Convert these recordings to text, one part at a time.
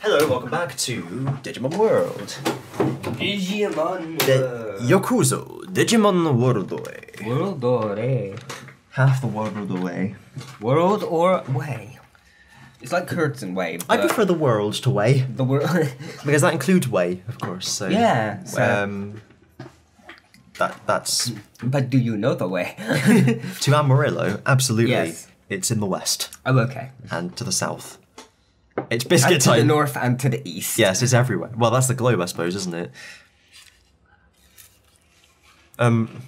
Hello, welcome back to Digimon World. Digimon The Yokuzo Digimon World Way. World or a Half the world away. world or way. It's like Kurtz and Way. I prefer the world to way the world. because that includes way, of course. So Yeah, so- Um, that that's but do you know the way? to Amarillo. Absolutely, Yes. it's in the west oh, okay. and to the south. It's And biscuit to the north and to the east. Yes, it's everywhere. Well, that's the globe, I suppose, isn't it? Um.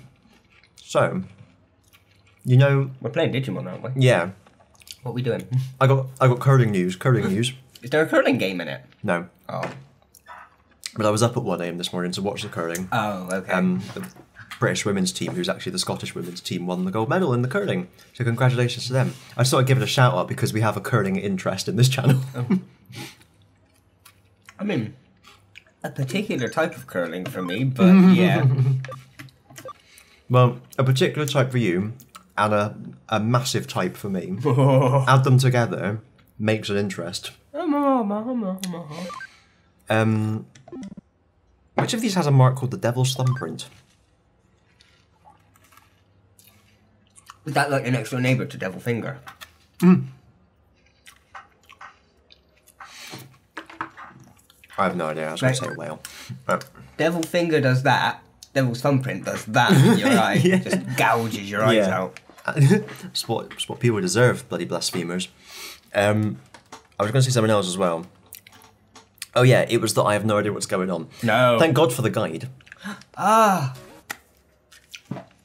So, you know, We're playing Digimon, aren't we? yeah, What are we doing? I got I got curling news. Curling news. Is there a curling game in it? No, Oh. but I was up at one a.m. this morning to watch the curling. Oh, okay. Um, British women's team, who's actually the Scottish women's team, won the gold medal in the curling. So congratulations to them. I just thought I'd give it a shout out because we have a curling interest in this channel. I mean, a particular type of curling for me, but yeah. well, a particular type for you, and a a massive type for me. Add them together makes an interest. Um, which of these has a mark called the Devil's Thumbprint? Was that like an extra neighbor to Devil Finger? I have no idea. I was going to say whale. But Devil Finger does that. Devil's Thumbprint does that your eye. Yeah. Just gouges your eyes Yeah. out. it's what it's what people deserve, bloody blasphemers. Um, I was going to say something else as well. Oh yeah, it was that I have no idea what's going on. No. Thank God for the guide. Ah.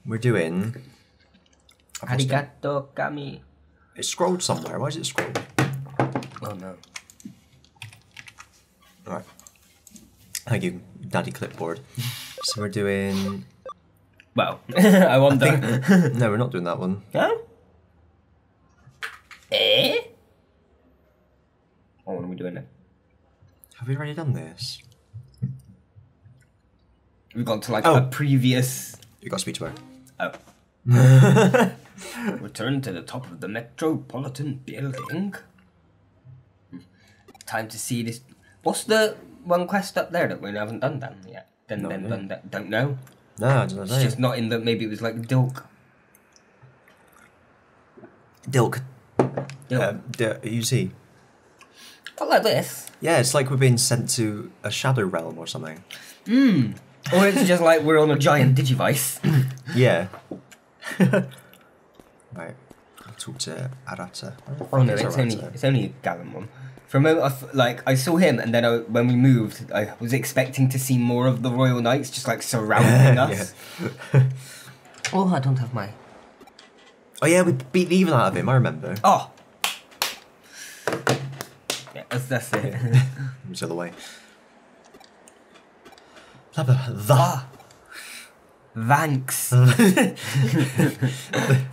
We're doing. It. Arigato kami. It's scrolled somewhere. Why is it scrolled? Oh no. Alright. Thank you, Daddy Clipboard. so we're doing. Well, I wonder. No, we're not doing that one. no? Eh? Oh, what are we doing then? Have we already done this? We've gone to like Oh. a previous. You got to speak to her. Oh. Return to the top of the metropolitan building. Time to see this. What's the one quest up there that we haven't done done yet? Done, No done, done, don't know. No, I don't know. It's just not in the. Maybe it was like Dilk. Dilk. Dilk. Um, D- you see. Not like this. Yeah, it's like we're being sent to a shadow realm or something. Hmm. Or it's just like we're on a giant digivice. Yeah. right. I'll talk to Arata. Oh no, It's it's only it's only a gallon one. For a moment, I f- like I saw him, and then I, when we moved, I was expecting to see more of the Royal Knights just like surrounding us. oh, I don't have my. Oh yeah, we beat the evil out of him. I remember. Oh. Yeah, that's, that's it. The other way. Blah, blah, the. Thanks. That's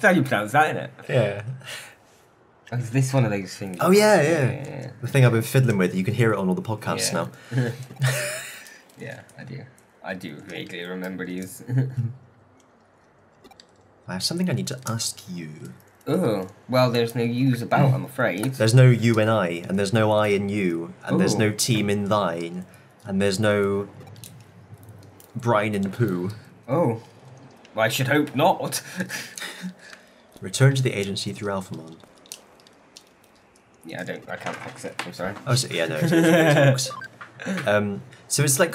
how you pronounce that, isn't it? Yeah. Oh, Is this one of those things? Oh yeah, yeah, Yeah, The thing I've been fiddling with. You can hear it on all the podcasts Yeah. now. yeah, I do. I do vaguely remember these. I have something I need to ask you. oh, well, there's no use about, I'm afraid. There's no you and I, and there's no I in you, and there's no team in thine, and there's no brine in poo. Oh. Well, I should hope not. Return to the agency through Alphamon. yeah, I don't. I can't fix it. I'm sorry. Oh, so, yeah, no. It's, it's, it's, um, so it's like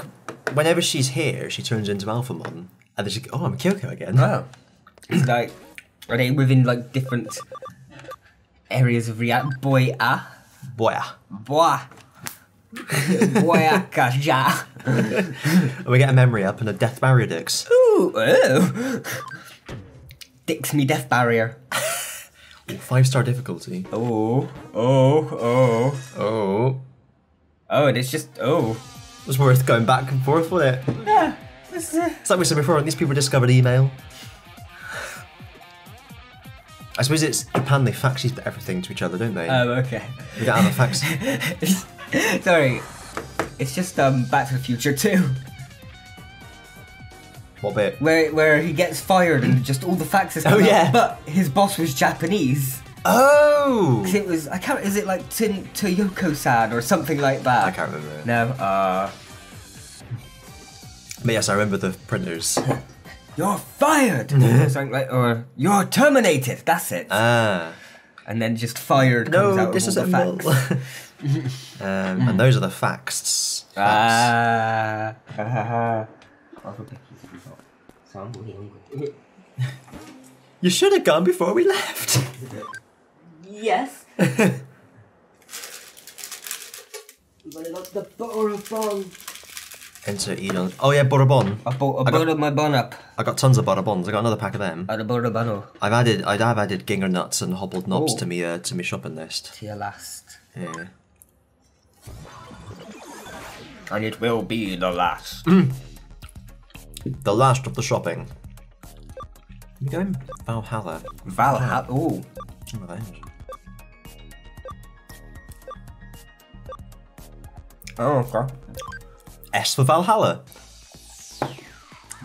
whenever she's here, she turns into Alphamon, and then she, oh, I'm Kyoko again. Oh. It's like, are they within like different areas of react? Boy, ah, Boy, boy, boy, ah, kaja. and we get a memory up and a death barrier dix. Ooh, oh. Dicks me death barrier. Five star difficulty. Oh, oh, oh, Oh, oh, and it's just oh. it was worth going back and forth, wasn't it? Yeah, this is. It's like we said before. These people discovered email. I suppose it's Japan. They fax everything to each other, don't they? Oh, okay. we don't have a fax. Sorry, it's just um Back to the Future too. What bit? where where he gets fired and just all the faxes. come Oh, out, yeah. but his boss was Japanese. Oh! 'Cause It was I can't. Is it like Tin Toyoko-san or something like that? I can't remember. No. Uh, But yes, I remember the printers. you're fired. something like, or you're terminated. That's it. ah. and then just fired comes No, out this of is all a the facts. um, and those are the facts. facts. Ah. You should have gone before we left. yes. but I got the Borobon. Enter Elon. Oh yeah, Borobon. I bought I I got- bought my bun up. I got tons of Borobons. I got another pack of them. At the Borobano. I've added, I have added Ginger nuts and hobbled knobs Oh. to me, uh, to me shopping list. To your last. Yeah. And it will be the last. The last of the shopping. We going Valhalla. Valhalla. Oh. Oh, is. Oh, okay. S for Valhalla.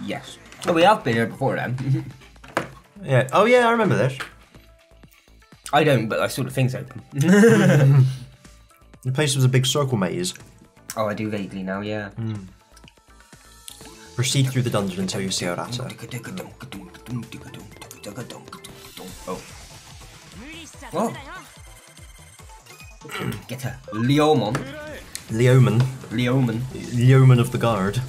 Yes. Oh, we have been here before then. Yeah. Oh yeah, I remember this. I don't, but I saw the things open. The place was a big circle maze. Oh, I do vaguely now, yeah. Hmm. Proceed through the dungeon until you see Arata. Oh. Oh. Get a Leomon. Leoman. Leomon. Leoman of the Guard.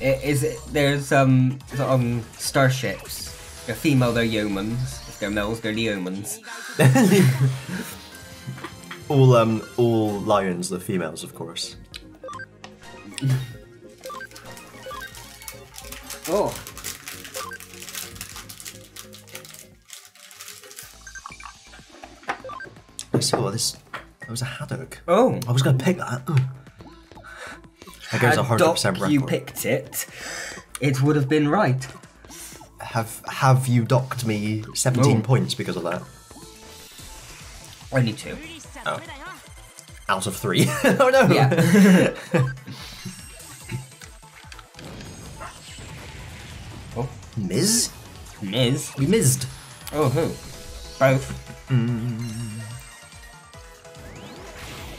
I- Is it, there's um sort of, um starships. They're female, they're yeomans. If they're males, they're leomans. All um all lions, the females, of course. Oh. I saw this. That was a haddock. Oh. I was gonna pick that. Ugh. That goes a Had hundred percent Doc record. you picked it, it would have been right. have have you docked me seventeen Oh. points because of that? Only two. Oh. Out of three. oh no. Yeah. Miz? Miz. We missed. Oh, who? Both.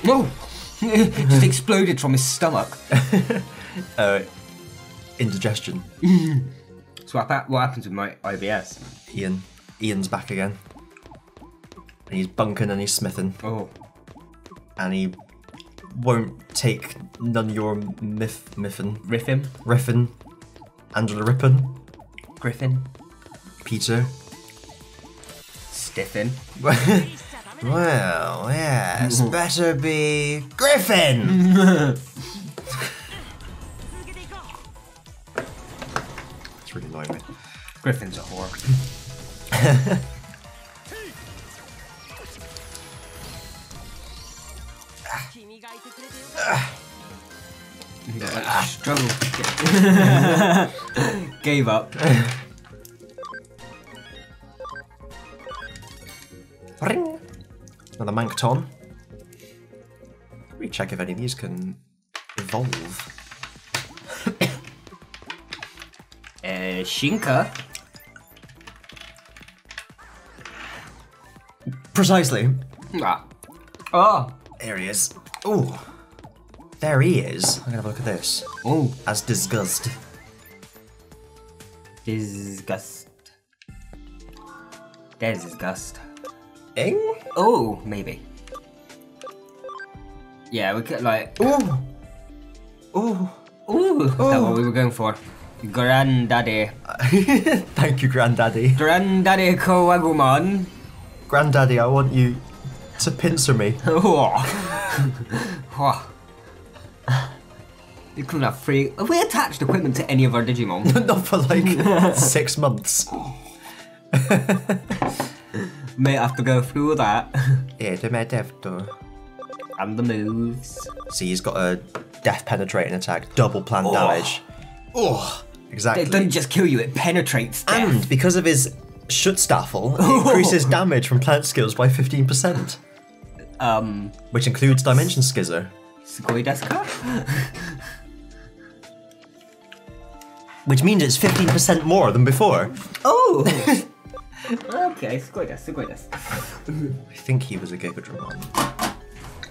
Oh! Just exploded from his stomach. Uh, indigestion. So what, what happens with my IBS? Ian. Ian's back again. And he's bunking and he's smithing. Oh. And he won't take none of your miff miffin. Riffin? Riffin. Angela Rippon. Griffin? Peter. Stiffin? Well, yes, better be Griffin! It's really annoying me. Griffin's a whore. Like, struggle. Gave up. Ring! Another Mankton. Let me check if any of these can evolve. Uh, Shinka? Precisely. Ah. Oh. There he is. Oh! There he is. I'm gonna have a look at this. Oh. As disgust. Disgust. There's disgust. Ing? Oh, maybe. Yeah, we could like. Ooh. Ooh. Ooh, that's what we were going for. Granddaddy. Thank you, Granddaddy. Granddaddy Kuwagamon. Granddaddy, I want you to pincer me. Oh. You couldn't have free. Have we attached equipment to any of our Digimon? Not for like six months. May have to go through that. Yeah, the Medevto. and the moves. See, he's got a death penetrating attack, double planned Oh. damage. Oh, exactly. It doesn't just kill you, it penetrates death. And because of his Schutzstaffel, it increases damage from plant skills by 15%, Um, which includes Dimension Scissor. Sugoi Which means it's 15% more than before. Oh! Okay, squid this, squid this. I think he was a Gigadramon.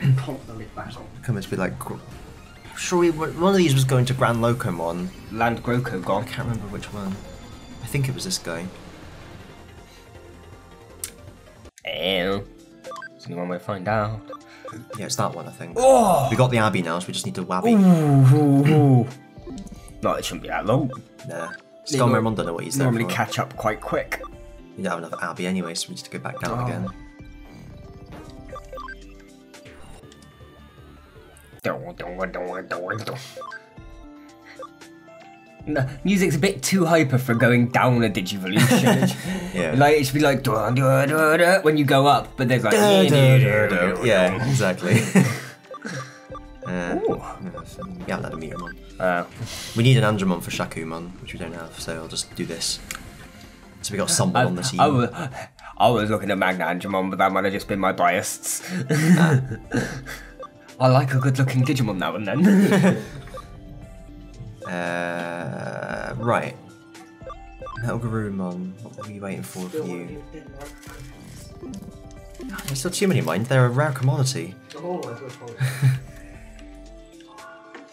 The lid on. Come to be like. Sure, we, one of these was going to Grand Locomon. Land Groko I can't remember which one. I think it was this guy. Ew. There's only one way to find out. Yeah, it's that one, I think. Oh! We got the ABI now, so we just need to Wabby. Ooh. No, it shouldn't be that long. Nah. Nor- don't know what he's there Normally for. catch up quite quick. We don't have enough ABI anyway, so we need to go back down Oh. again. No, music's a bit too hyper for going down a Digivolution. Yeah. Like it should be like duh, duh, duh, when you go up, but there's like Yeah, exactly. uh, Ooh. we haven't had a Metermon. Uh, We need an Andromon for Shakkoumon, which we don't have, so I'll just do this. So we got someone I, on the team. I was, I was looking at Magna Angemon, but that might have just been my bias. I like a good-looking Digimon now and then. Uh, right. Metal Garurumon, what were you waiting for for you? There's still too many of mine, they're a rare commodity.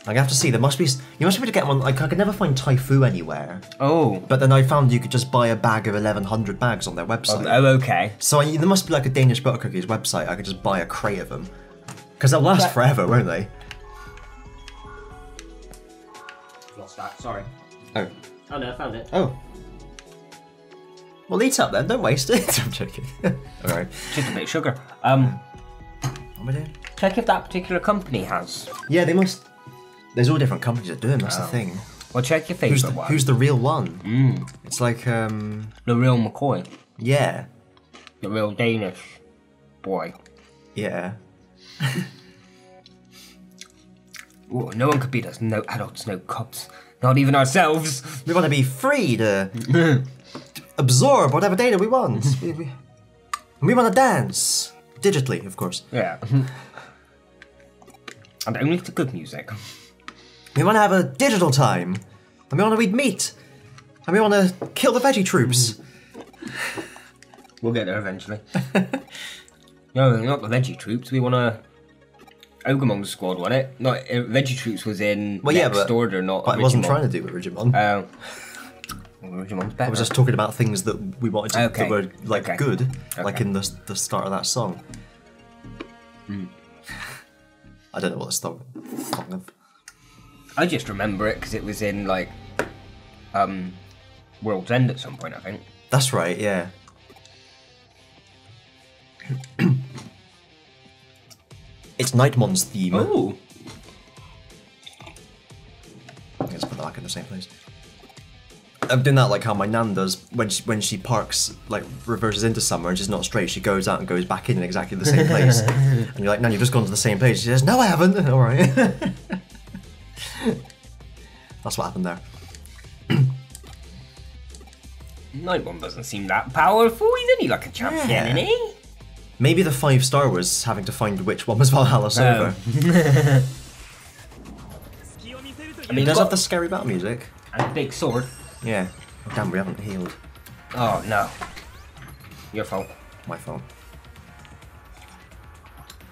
I have to see, there must be, you must be able to get one, like I could never find Taifu anywhere. oh, But then I found you could just buy a bag of 1100 bags on their website. oh, okay. So I, there must be like a Danish butter cookies website. I could just buy a crate of them because they'll last But- forever, won't they? Lost that. Sorry. Oh, Oh no, I found it. oh. Well, eat up then. Don't waste it. I'm joking. All right. Just a bit of sugar. Um, What am I doing? check if that particular company has. Yeah, they must. There's all different companies that do them. That's the thing. Well, check your Who's the, one. who's the real one? Mm, It's like um. the real McCoy, Yeah. the real Danish boy. Yeah. Ooh, no one could beat us. No adults, no cops, not even ourselves. We want to be free to, to absorb whatever data we want. we, we, we want to dance digitally, of course. Yeah. and only to good music. We want to have a digital time. And we want to eat meat. And we want to kill the veggie troops. We'll get there eventually. no, not the Veggie Troops. We want to. Ogremon's squad, wasn't it? Not uh, Veggie Troops was in Well, yeah, but, order, not. but I wasn't trying to do with. Oh. Origimon's better. I was just talking about things that we wanted to, Okay. that were like Okay. good, like in the, the start of that song. Hmm. I don't know what the song. I just remember it because it was in like um World's End at some point, I think. That's right, yeah. it's Knightmon's theme. Oh, Let's put that back in the same place. I'm doing that like how my nan does when she when she parks like reverses into summer and she's not straight. She goes out and goes back in in exactly the same place. and you're like, Nan, you've just gone to the same place. She says, No, I haven't. All right. That's what happened there. Knightmon doesn't seem that powerful. He's only like a champion, Yeah. isn't he? Maybe the five star was having to find which one was Valhalla Silver. I mean, does got- have the scary battle music. and a big sword. Yeah. Oh, damn, we haven't healed. Oh no, your fault. My fault.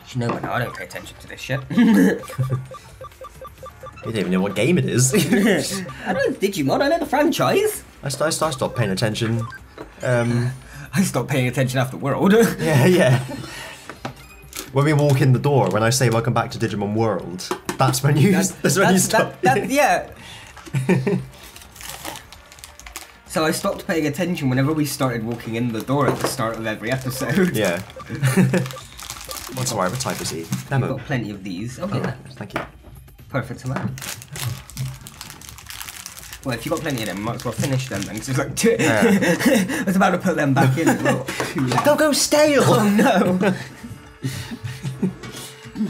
You know I don't pay attention to this shit. You don't even know what game it is. I know Digimon. I know the franchise. I, st- I st- I stopped paying attention. Um, I stopped paying attention after World. yeah, yeah. When we walk in the door, when I say welcome back to Digimon World, that's when you that's, when you stop. that- that- yeah. so I stopped paying attention whenever we started walking in the door at the start of every episode. yeah. What's the what type is he? We've got plenty of these. Oh, Oh, thank you. Perfect amount. Well, if you've got plenty of them, might as well finish them then. 'cause it's like, two- I was about to put them back in. Well. They'll go stale. Oh no!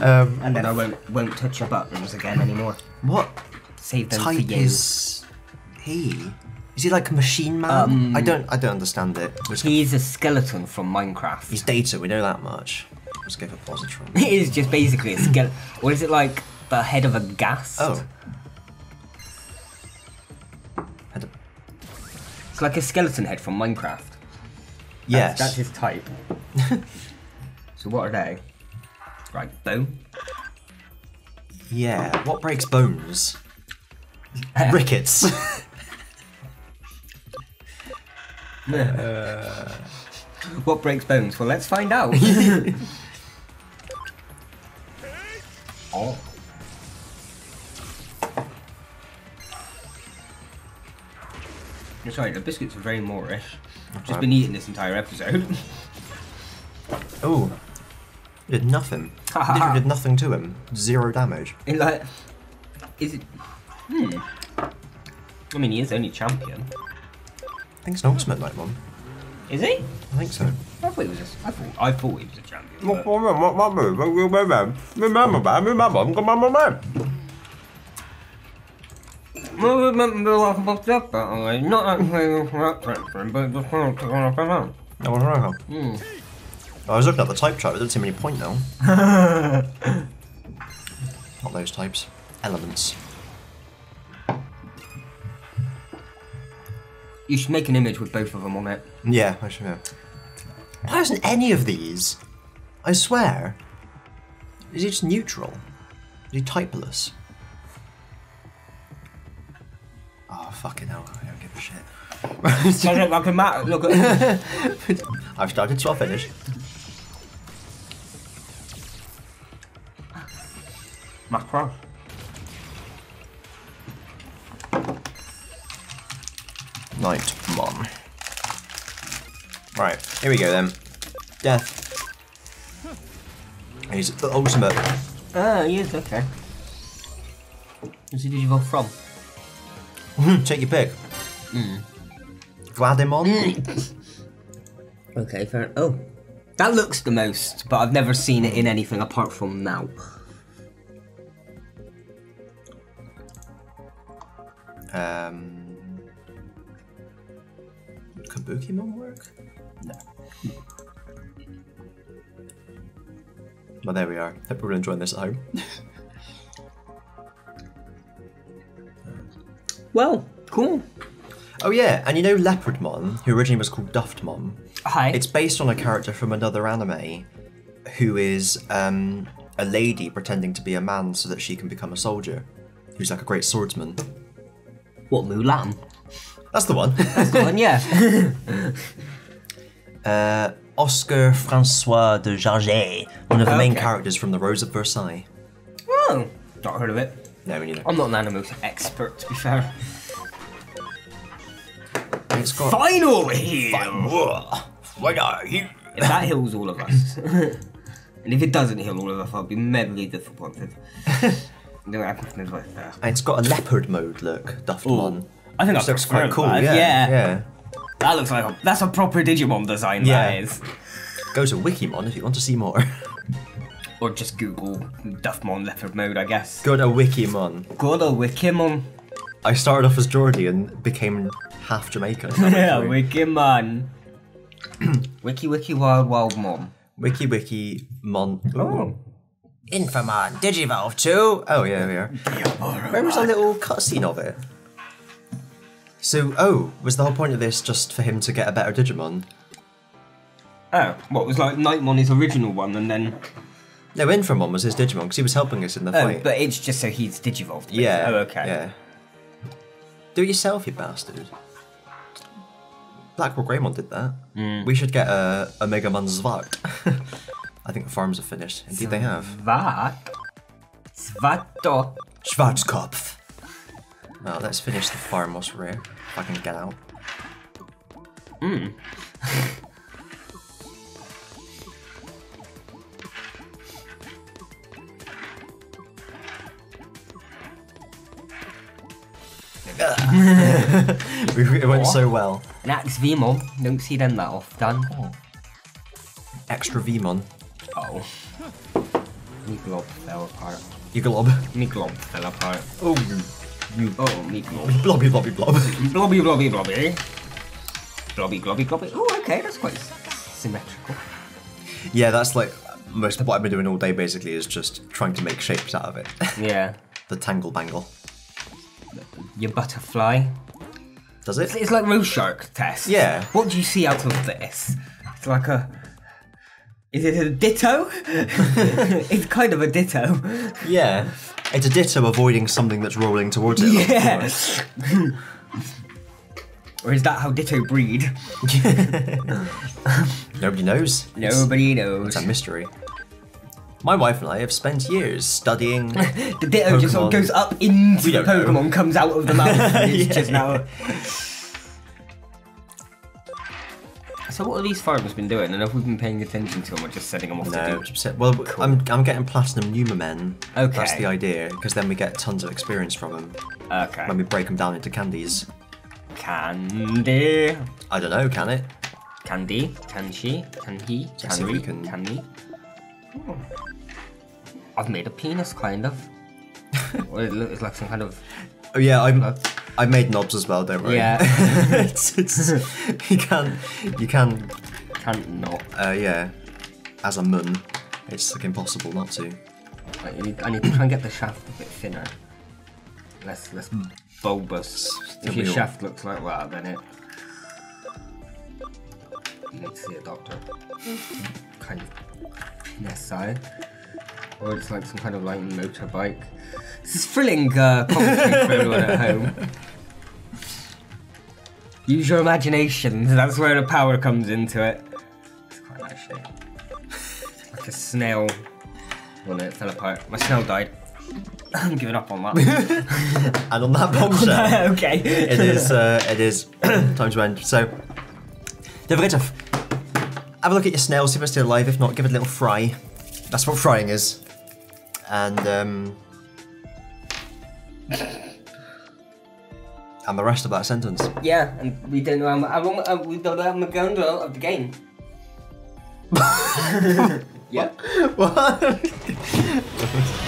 um, And then I won't won't touch your buttons again anymore. what Save them for type you. is he? Is he like a machine man? Um, I don't. I don't understand it. He's a skeleton from Minecraft. He's data. We know that much. Let's go for positron. It is just basically a skeleton. or is it like the head of a ghast? Oh. It's like a skeleton head from Minecraft. Yes. That's, that's his type. so what are they? Right, bone. Yeah. What breaks bones? Rickets. Uh, what breaks bones? Well, let's find out. oh. I'm Sorry, the biscuits are very Moorish. I've just been eating this entire episode. oh. Did nothing. Literally did nothing to him. Zero damage. And like, is it? Hmm. I mean, he is only champion. I think it's an ultimate night one. Is he? I think so. I thought he was. A, I thought. I thought he was a champion. but- Hmm. I was looking at the type chart, I didn't see many point now. Not those types. Elements. You should make an image with both of them on it. Yeah, I should have. Why isn't any of these? I swear. Is he just neutral? Is he typeless? Fucking hell. I don't give a shit. Doesn't look like a matter. Look at. I've started, so I'll finish. Macro. Night Mon. Right, here we go then. Death. He's the ultimate. Ah, he is okay. Where's he did you go from? Hmm, Take your pick. Hmm. Vladimon? Hmm. Okay, fair. Oh, that looks the most, but I've never seen it in anything apart from now. Um, Kabukimon work? No. Well, there we are. Hope we're enjoying this at home. Well, cool. Oh yeah, and you know Leopardmon, who originally was called Duftmon. Hi. It's based on a character from another anime, who is um, a lady pretending to be a man so that she can become a soldier, who's like a great swordsman. what Mulan? That's the one. That's the one, yeah. uh, Oscar Francois de Jarjayes, one of the main characters from The Rose of Versailles. oh, not heard of it. No, me neither. I'm not an animals expert, to be fair. And it's got. Final heal. Why are you? If that heals all of us, and if it doesn't heal all of us, I'll be madly disappointed. no, I can with that. And it's got a leopard mode look, Duftmon. I think that looks quite cool. that. Yeah, yeah, yeah. That looks like a, that's a proper Digimon design. Yeah. That is. Go to Wikimon if you want to see more. Or just Google Duftmon leopard mode, I guess. Go to Wikimon. Go to Wikimon. I started off as Geordie and became half Jamaican. Yeah, Wikimon. wiki Wiki Wild Wild Mom. Wiki Wiki Mon. Oh. Infermon, Digivolve 2. Oh, yeah, we are. Where was a little cutscene of it? So, oh, was the whole point of this just for him to get a better Digimon? Oh, what was like Knightmon his original one, and then No, Infermon was his Digimon because he was helping us in the oh, fight. but it's just so he's Digivolved. yeah. Oh, okay. Yeah. Do it yourself, you bastard. BlackWarGreymon did that. Hmm. We should get a, a Mega Man Zvart. I think the farms are finished. Indeed, they have. Svat. Svato. Schwarzkopf. Well, let's finish the farm whilst we're here. If I can get out. We- it went so well. An ExVeemon. Don't see them that often. Oh. Extra Vmon. Oh. Me glob fell apart. You glob. Me glob fell apart. Oh, you. Oh, me glob. Blobby, blobby, blob. Blobby, blobby, blobby. Blobby, globby, globby. Oh, okay, that's quite symmetrical. Yeah, that's like most of what I've been doing all day basically is just trying to make shapes out of it. Yeah. the tangle bangle. Your butterfly. Does it? it's like Rorschach test. Yeah. What do you see out of this? It's like a. Is it a ditto? it's kind of a ditto. Yeah. It's a ditto avoiding something that's rolling towards it. Yeah. or is that how ditto breed? Nobody knows. It's- Nobody knows. It's a mystery. My wife and I have spent years studying. The ditto just sort of goes up into the don't know. Pokemon, comes out of the mouth, and it's Yeah. just now. So what have these farmers been doing? And have we've been paying attention to them or just setting them off no, to do? just- well, I'm, I'm getting platinum Numemon. Okay. That's the idea, because then we get tons of experience from them Okay. when we break them down into candies. Candy. I don't know, can it? Candy. Can she? Can he? Can if we? we can- Can we? Oh. Hmm. I've made a penis, kind of. it looks like some kind of. Oh yeah, I'm. I made knobs as well. Don't worry. Yeah. it's, it's, you can, you can, Can't not. uh, yeah. As a mun, it's like impossible not to. You need, I need to try and get the shaft a bit thinner. Less, less bulbous. If Can your all- shaft looks like that, then it. You need to see a doctor. kind of penis side. Or it's like some kind of like motorbike. This is thrilling uh, commentary for everyone at home. Use your imagination. That's where the power comes into it. It's quite nice shape. like a snail. Well, no, it fell apart. My snail died. I'm giving up on that. And on that bombshell, okay. it is. Uh, it is time to end. So, don't forget to have a look at your snail, see if it's still alive. If not, give it a little fry. That's what frying is. And um, and the rest of that sentence. Yeah, and we don't know how, how uh, we don't know how much of the game. yeah. What?